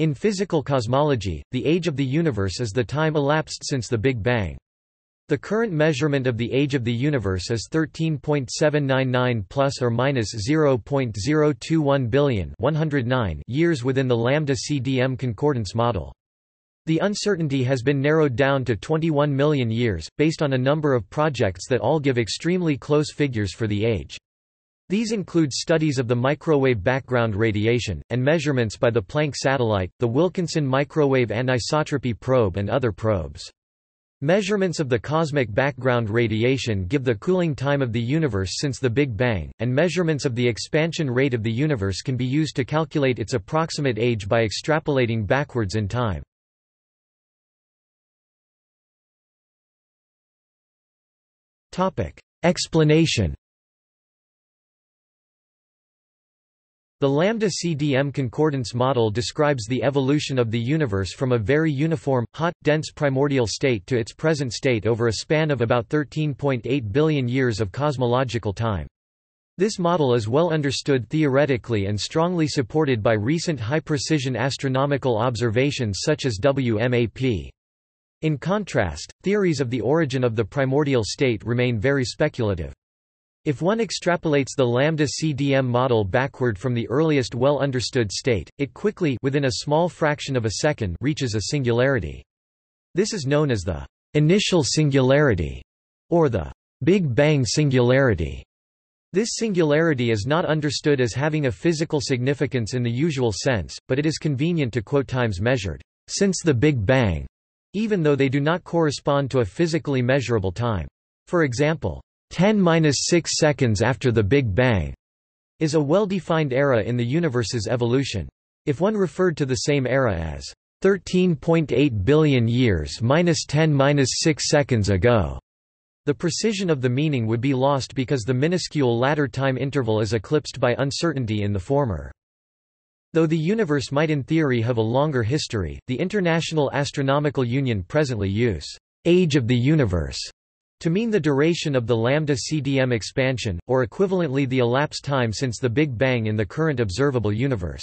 In physical cosmology, the age of the universe is the time elapsed since the Big Bang. The current measurement of the age of the universe is 13.799 plus or minus 0.021 billion 109 years within the lambda CDM concordance model. The uncertainty has been narrowed down to 21 million years, based on a number of projects that all give extremely close figures for the age. These include studies of the microwave background radiation, and measurements by the Planck satellite, the Wilkinson Microwave Anisotropy Probe and other probes. Measurements of the cosmic background radiation give the cooling time of the universe since the Big Bang, and measurements of the expansion rate of the universe can be used to calculate its approximate age by extrapolating backwards in time. Explanation The lambda-CDM concordance model describes the evolution of the universe from a very uniform, hot, dense primordial state to its present state over a span of about 13.8 billion years of cosmological time. This model is well understood theoretically and strongly supported by recent high-precision astronomical observations such as WMAP. In contrast, theories of the origin of the primordial state remain very speculative. If one extrapolates the lambda CDM model backward from the earliest well-understood state, it quickly within a small fraction of a second reaches a singularity. This is known as the initial singularity or the Big Bang singularity. This singularity is not understood as having a physical significance in the usual sense, but it is convenient to quote times measured since the Big Bang, even though they do not correspond to a physically measurable time. For example, 10-6 seconds after the Big Bang is a well-defined era in the universe's evolution. If one referred to the same era as 13.8 billion years minus 10 minus 6 seconds ago, the precision of the meaning would be lost because the minuscule latter time interval is eclipsed by uncertainty in the former. Though the universe might in theory have a longer history, the International Astronomical Union presently use age of the universe to mean the duration of the lambda CDM expansion, or equivalently the elapsed time since the Big Bang in the current observable universe.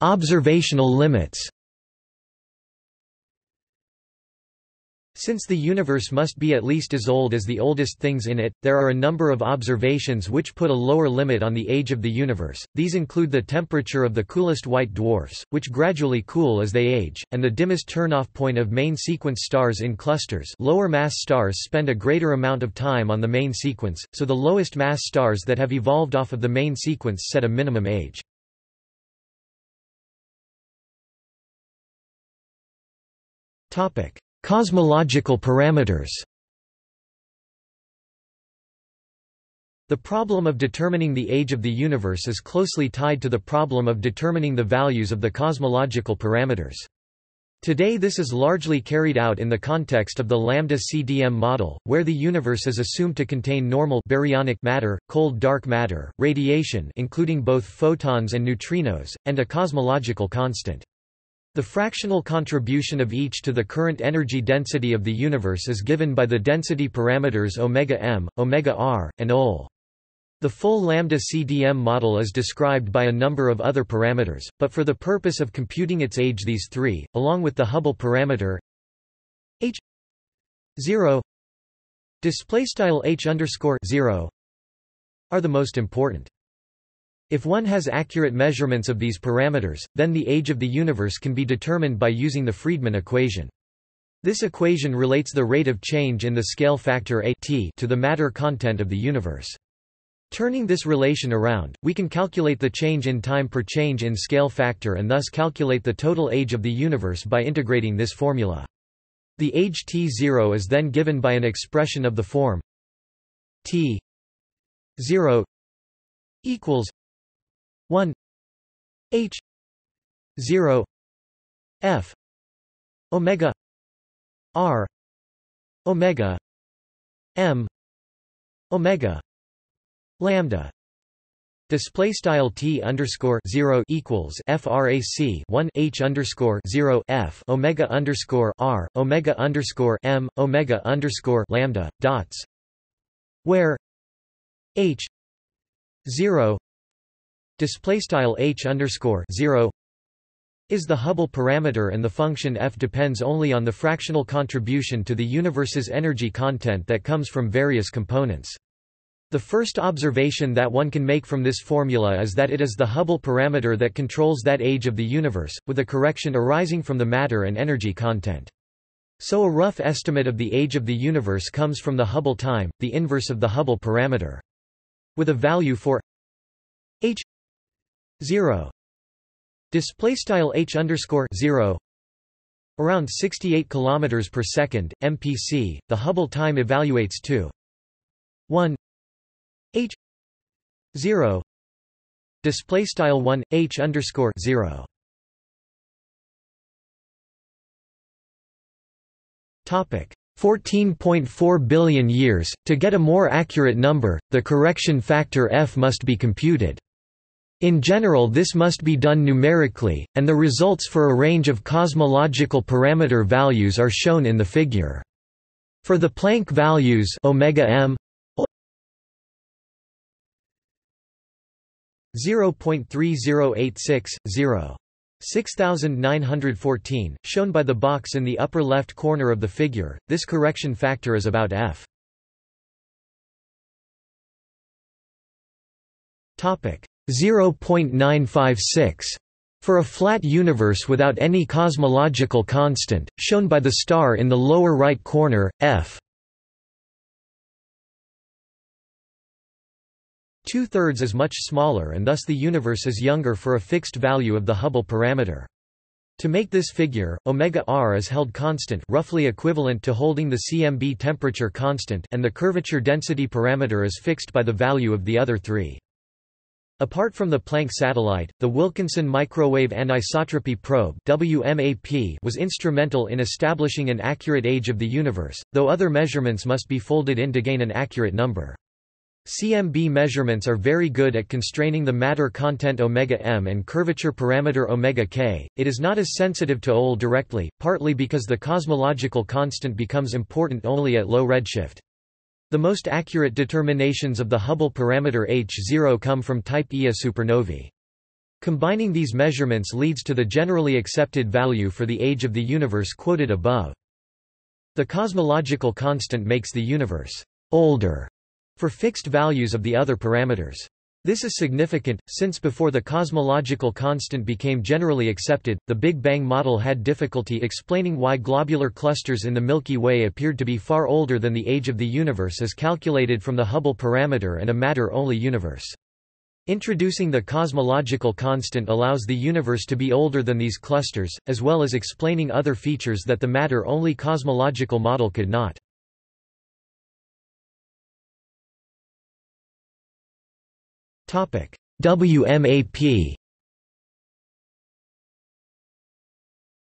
Observational limits Since the universe must be at least as old as the oldest things in it, there are a number of observations which put a lower limit on the age of the universe. These include the temperature of the coolest white dwarfs, which gradually cool as they age, and the dimmest turn-off point of main sequence stars in clusters. Lower mass stars spend a greater amount of time on the main sequence, so the lowest mass stars that have evolved off of the main sequence set a minimum age. Topic: Cosmological parameters The problem of determining the age of the universe is closely tied to the problem of determining the values of the cosmological parameters. Today this is largely carried out in the context of the lambda CDM model, where the universe is assumed to contain normal baryonic matter, cold dark matter, radiation including both photons and neutrinos, and a cosmological constant. The fractional contribution of each to the current energy density of the universe is given by the density parameters omega m, omega r, and ol. The full lambda CDM model is described by a number of other parameters, but for the purpose of computing its age these three, along with the Hubble parameter h 0 displaystyle h 0 are the most important. If one has accurate measurements of these parameters, then the age of the universe can be determined by using the Friedmann equation. This equation relates the rate of change in the scale factor A t to the matter content of the universe. Turning this relation around, we can calculate the change in time per change in scale factor and thus calculate the total age of the universe by integrating this formula. The age t0 is then given by an expression of the form t 0 equals 1 h 0 f omega r omega m omega lambda. Display style t underscore zero equals frac one h underscore zero f omega underscore r omega underscore m omega underscore lambda dots, where h 0 display style h underscore 0 is the Hubble parameter and the function f depends only on the fractional contribution to the universe's energy content that comes from various components. The first observation that one can make from this formula is that it is the Hubble parameter that controls that age of the universe, with a correction arising from the matter and energy content. So a rough estimate of the age of the universe comes from the Hubble time, the inverse of the Hubble parameter. With a value for h 0 Display style h underscore zero around 68 kilometers per second (mpc). The Hubble time evaluates to 1 h zero display style 1 h underscore zero. Topic 14.4 billion years. To get a more accurate number, the correction factor f must be computed. In general this must be done numerically, and the results for a range of cosmological parameter values are shown in the figure. For the Planck values omega m 0.3086 0 6914, shown by the box in the upper left corner of the figure, this correction factor is about f. Topic 0.956 for a flat universe without any cosmological constant, shown by the star in the lower right corner, f Two-thirds is much smaller and thus the universe is younger for a fixed value of the Hubble parameter. To make this figure, omega r is held constant roughly equivalent to holding the CMB temperature constant and the curvature density parameter is fixed by the value of the other three. Apart from the Planck satellite, the Wilkinson Microwave Anisotropy Probe WMAP was instrumental in establishing an accurate age of the universe, though other measurements must be folded in to gain an accurate number. CMB measurements are very good at constraining the matter content omega m and curvature parameter omega k. It is not as sensitive to OL directly, partly because the cosmological constant becomes important only at low redshift. The most accurate determinations of the Hubble parameter H0 come from type Ia supernovae. Combining these measurements leads to the generally accepted value for the age of the universe quoted above. The cosmological constant makes the universe older for fixed values of the other parameters. This is significant, since before the cosmological constant became generally accepted, the Big Bang model had difficulty explaining why globular clusters in the Milky Way appeared to be far older than the age of the universe as calculated from the Hubble parameter and a matter-only universe. Introducing the cosmological constant allows the universe to be older than these clusters, as well as explaining other features that the matter-only cosmological model could not. WMAP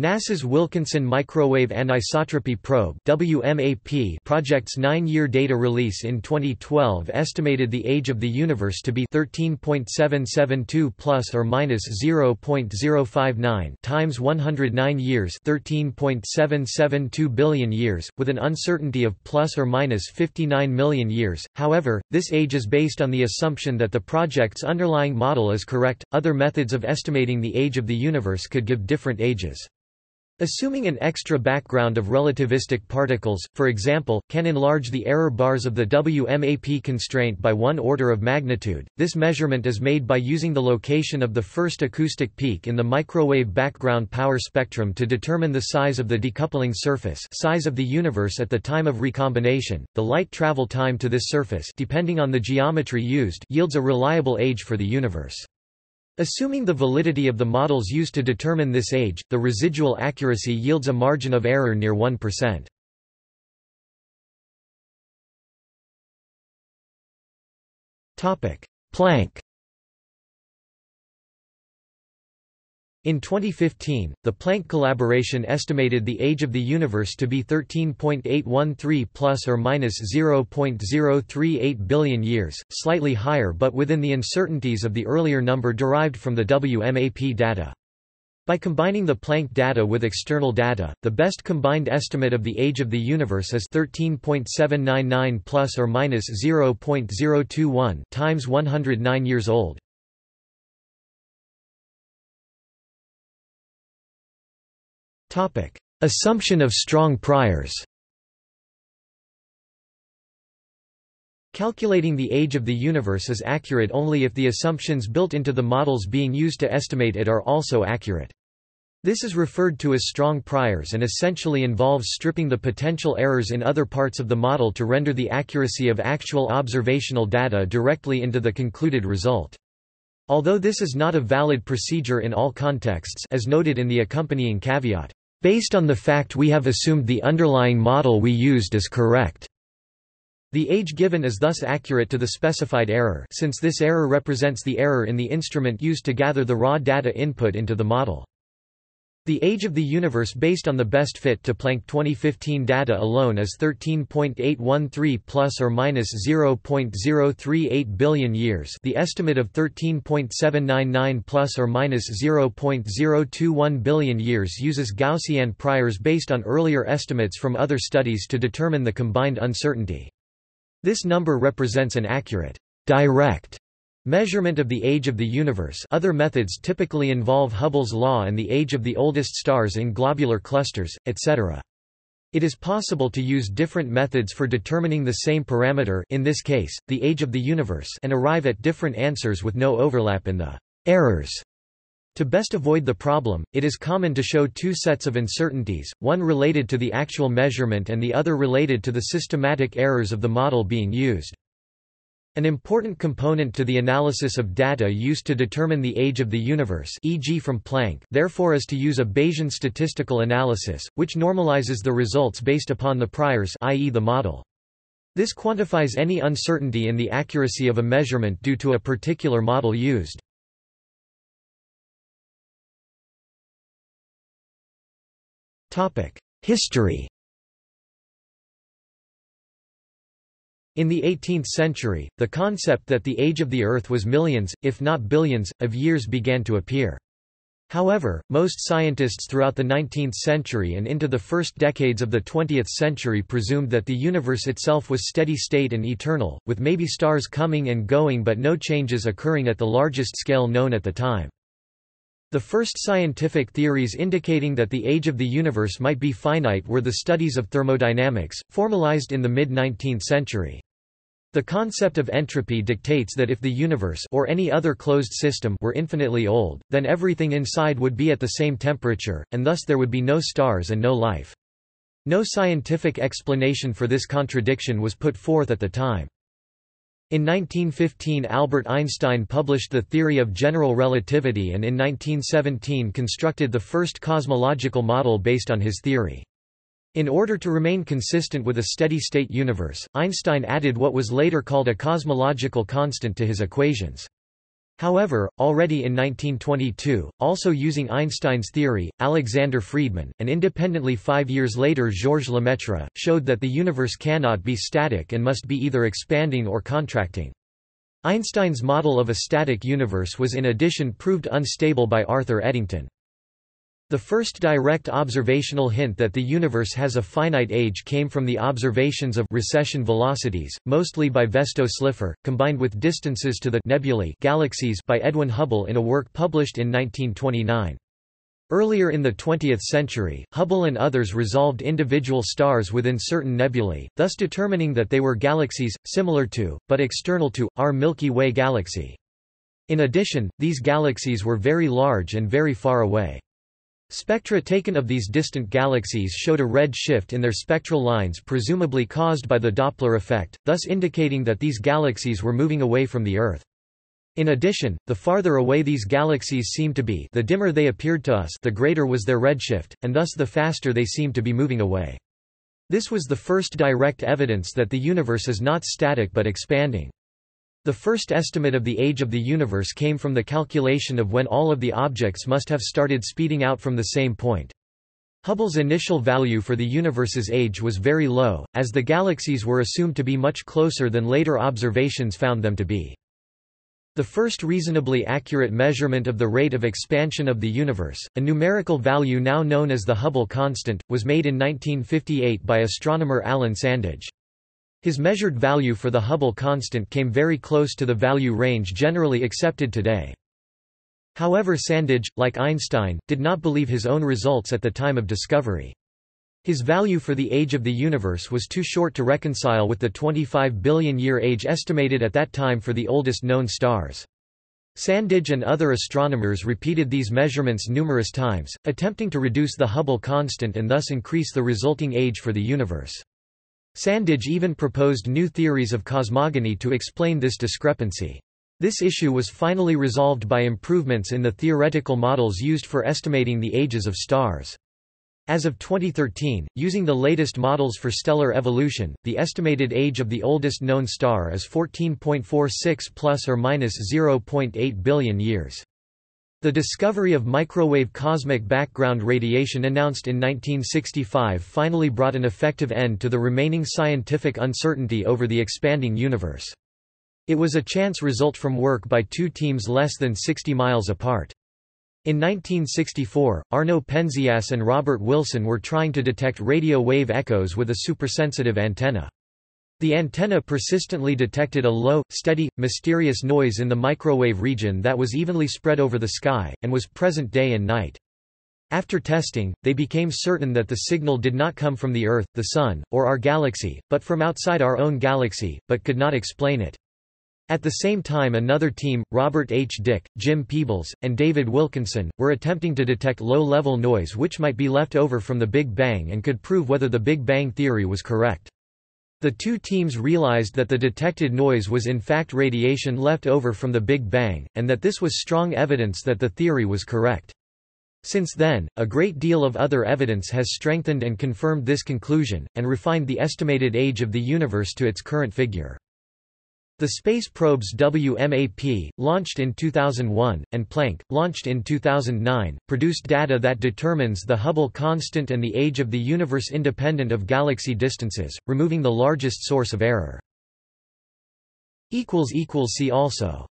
NASA's Wilkinson Microwave Anisotropy Probe WMAP project's nine-year data release in 2012 estimated the age of the universe to be 13.772 plus or minus 0.059 times 109 years 13.772 billion years, with an uncertainty of plus or minus 59 million years. However, this age is based on the assumption that the project's underlying model is correct. Other methods of estimating the age of the universe could give different ages. Assuming an extra background of relativistic particles, for example, can enlarge the error bars of the WMAP constraint by one order of magnitude. This measurement is made by using the location of the first acoustic peak in the microwave background power spectrum to determine the size of the decoupling surface, size of the universe at the time of recombination. The light travel time to this surface, depending on the geometry used, yields a reliable age for the universe. Assuming the validity of the models used to determine this age, the residual accuracy yields a margin of error near 1%. Planck In 2015, the Planck collaboration estimated the age of the universe to be 13.813 plus or minus 0.038 billion years, slightly higher but within the uncertainties of the earlier number derived from the WMAP data. By combining the Planck data with external data, the best combined estimate of the age of the universe is 13.799 plus or minus 0.021 times 109 years old. Assumption of strong priors. Calculating the age of the universe is accurate only if the assumptions built into the models being used to estimate it are also accurate. This is referred to as strong priors and essentially involves stripping the potential errors in other parts of the model to render the accuracy of actual observational data directly into the concluded result. Although this is not a valid procedure in all contexts as noted in the accompanying caveat, Based on the fact we have assumed the underlying model we used is correct. The age given is thus accurate to the specified error since this error represents the error in the instrument used to gather the raw data input into the model. The age of the universe based on the best fit to Planck 2015 data alone is 13.813 plus or minus 0.038 billion years. The estimate of 13.799 plus or minus 0.021 billion years uses Gaussian priors based on earlier estimates from other studies to determine the combined uncertainty. This number represents an accurate, direct Measurement of the age of the universe other methods typically involve Hubble's law and the age of the oldest stars in globular clusters, etc. It is possible to use different methods for determining the same parameter in this case, the age of the universe and arrive at different answers with no overlap in the errors. To best avoid the problem, it is common to show two sets of uncertainties, one related to the actual measurement and the other related to the systematic errors of the model being used. An important component to the analysis of data used to determine the age of the universe e.g. from Planck therefore is to use a Bayesian statistical analysis, which normalizes the results based upon the priors i.e. the model. This quantifies any uncertainty in the accuracy of a measurement due to a particular model used. History In the 18th century, the concept that the age of the Earth was millions, if not billions, of years began to appear. However, most scientists throughout the 19th century and into the first decades of the 20th century presumed that the universe itself was steady state and eternal, with maybe stars coming and going but no changes occurring at the largest scale known at the time. The first scientific theories indicating that the age of the universe might be finite were the studies of thermodynamics, formalized in the mid-19th century. The concept of entropy dictates that if the universe or any other closed system were infinitely old, then everything inside would be at the same temperature, and thus there would be no stars and no life. No scientific explanation for this contradiction was put forth at the time. In 1915 Albert Einstein published the theory of general relativity and in 1917 constructed the first cosmological model based on his theory. In order to remain consistent with a steady-state universe, Einstein added what was later called a cosmological constant to his equations. However, already in 1922, also using Einstein's theory, Alexander Friedmann, and independently five years later Georges Lemaitre, showed that the universe cannot be static and must be either expanding or contracting. Einstein's model of a static universe was in addition proved unstable by Arthur Eddington. The first direct observational hint that the universe has a finite age came from the observations of recession velocities, mostly by Vesto Slipher, combined with distances to the nebulae galaxies by Edwin Hubble in a work published in 1929. Earlier in the 20th century, Hubble and others resolved individual stars within certain nebulae, thus determining that they were galaxies, similar to, but external to, our Milky Way galaxy. In addition, these galaxies were very large and very far away. Spectra taken of these distant galaxies showed a red shift in their spectral lines presumably caused by the Doppler effect, thus indicating that these galaxies were moving away from the Earth. In addition, the farther away these galaxies seemed to be the dimmer they appeared to us the greater was their redshift, and thus the faster they seemed to be moving away. This was the first direct evidence that the universe is not static but expanding. The first estimate of the age of the universe came from the calculation of when all of the objects must have started speeding out from the same point. Hubble's initial value for the universe's age was very low, as the galaxies were assumed to be much closer than later observations found them to be. The first reasonably accurate measurement of the rate of expansion of the universe, a numerical value now known as the Hubble constant, was made in 1958 by astronomer Alan Sandage. His measured value for the Hubble constant came very close to the value range generally accepted today. However Sandage, like Einstein, did not believe his own results at the time of discovery. His value for the age of the universe was too short to reconcile with the 25 billion year age estimated at that time for the oldest known stars. Sandage and other astronomers repeated these measurements numerous times, attempting to reduce the Hubble constant and thus increase the resulting age for the universe. Sandage even proposed new theories of cosmogony to explain this discrepancy. This issue was finally resolved by improvements in the theoretical models used for estimating the ages of stars. As of 2013, using the latest models for stellar evolution, the estimated age of the oldest known star is 14.46 plus or minus 0.8 billion years. The discovery of microwave cosmic background radiation announced in 1965 finally brought an effective end to the remaining scientific uncertainty over the expanding universe. It was a chance result from work by two teams less than 60 miles apart. In 1964, Arno Penzias and Robert Wilson were trying to detect radio wave echoes with a supersensitive antenna. The antenna persistently detected a low, steady, mysterious noise in the microwave region that was evenly spread over the sky, and was present day and night. After testing, they became certain that the signal did not come from the Earth, the Sun, or our galaxy, but from outside our own galaxy, but could not explain it. At the same time another team, Robert H. Dicke, Jim Peebles, and David Wilkinson, were attempting to detect low-level noise which might be left over from the Big Bang and could prove whether the Big Bang theory was correct. The two teams realized that the detected noise was in fact radiation left over from the Big Bang, and that this was strong evidence that the theory was correct. Since then, a great deal of other evidence has strengthened and confirmed this conclusion, and refined the estimated age of the universe to its current figure. The space probes WMAP, launched in 2001, and Planck, launched in 2009, produced data that determines the Hubble constant and the age of the universe independent of galaxy distances, removing the largest source of error. See also